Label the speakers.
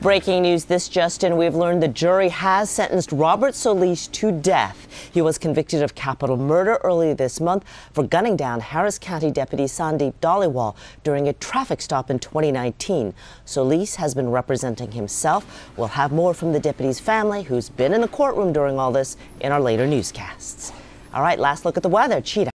Speaker 1: Breaking news this Justin, we've learned the jury has sentenced Robert Solis to death. He was convicted of capital murder earlier this month for gunning down Harris County Deputy Sandeep Dhaliwal during a traffic stop in 2019. Solis has been representing himself. We'll have more from the deputy's family, who's been in the courtroom during all this, in our later newscasts. All right, last look at the weather. Chita.